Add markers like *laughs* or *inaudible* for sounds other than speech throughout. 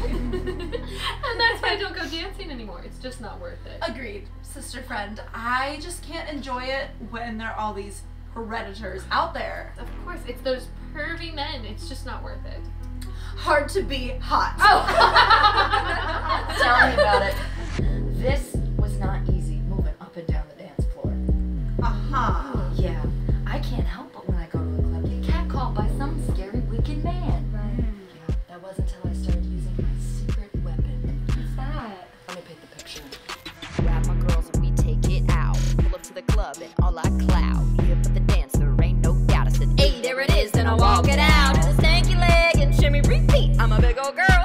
*laughs* and that's why I don't go dancing anymore. It's just not worth it. Agreed, sister friend. I just can't enjoy it when there are all these predators out there. Of course, it's those pervy men. It's just not worth it. Hard to be hot. Oh! *laughs* Tell me about it. *laughs* This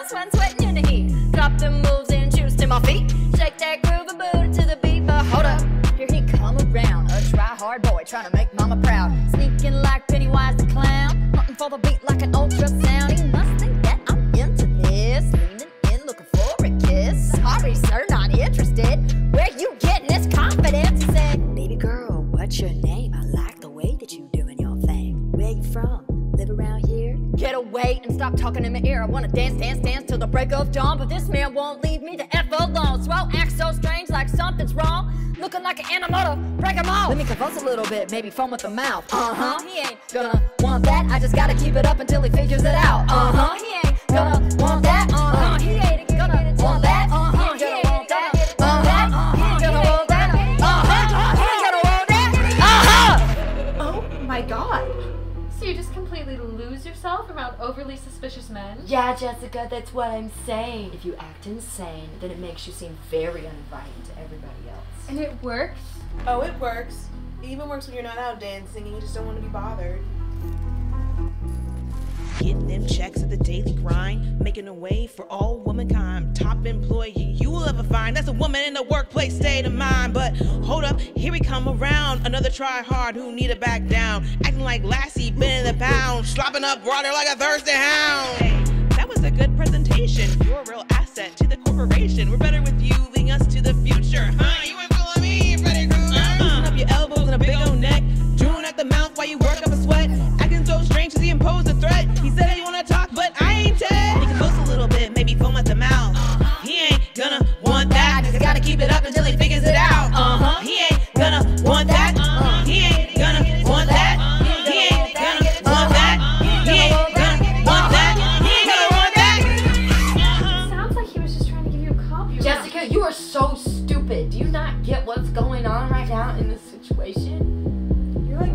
girl, sweat sweating in the heat. Drop the moves and juice to my feet. Shake that groove and booty to the beat, but hold up. Here he come around, a try hard boy trying to make mama proud. Sneaking like Pennywise the clown, hunting for the beat like an ultrasound. He must think that I'm into this. Leaning in, looking for a kiss. Sorry, sir, not interested. Where you getting this confidence? Said, Baby girl, what's your name? I like the way that you doing your thing. Where you from? Live around here? Get away and stop talking in my ear. I wanna dance, dance, dance till the break of dawn, but this man won't leave me the F alone. Swell acts so strange, like something's wrong. Looking like an animal to break him off. Let me convulse a little bit, maybe foam with the mouth. Uh huh. He ain't gonna want that. I just gotta keep it up until he figures it out. Uh huh. He ain't gonna want that. Lose yourself around overly suspicious men? Yeah, Jessica, that's what I'm saying. If you act insane, then it makes you seem very uninviting to everybody else. And it works? Oh, it works. It even works when you're not out dancing and you just don't want to be bothered. Them checks at the daily grind, making a way for all womankind. Top employee you will ever find. That's a woman in the workplace state of mind. But hold up, here we come around. Another try hard who need to back down. Acting like Lassie, been in the pound. Slopping up water like a thirsty hound. Hey, that was a good presentation. You're a real asset compliment. You are so stupid. Do you not get what's going on right now in this situation? You're like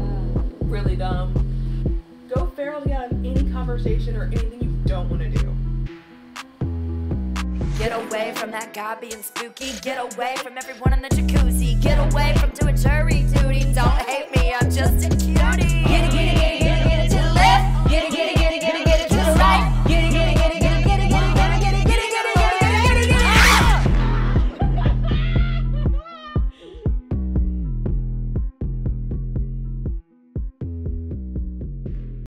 really dumb. Go feral out of any conversation or anything you don't want to do. Get away from that guy being spooky. Get away from everyone in the jacuzzi. Get away from doing jury